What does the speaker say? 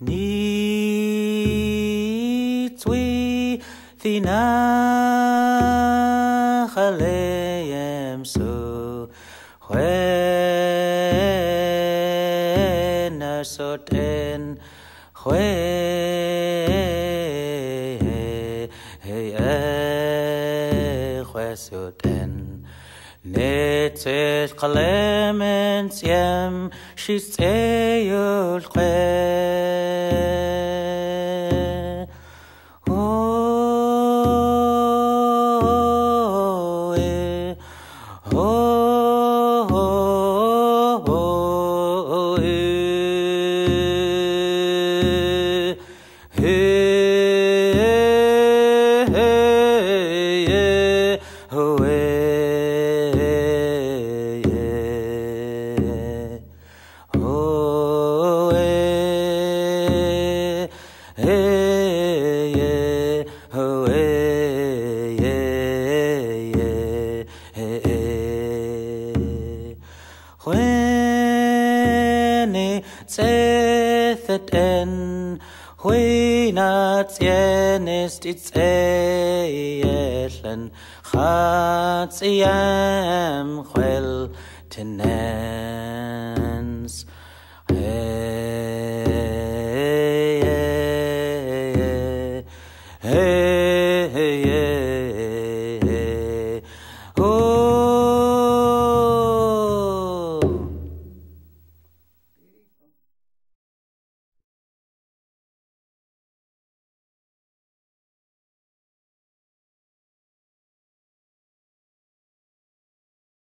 ni twi thina khaleyem so when soten eh, soten. Netzet clemens yem she's teyul Oh, eh, eh, eh, oh, eh, eh, eh, eh. When zethet en when at yenest it's eetlen chatz yam chwel tenens hey, hey.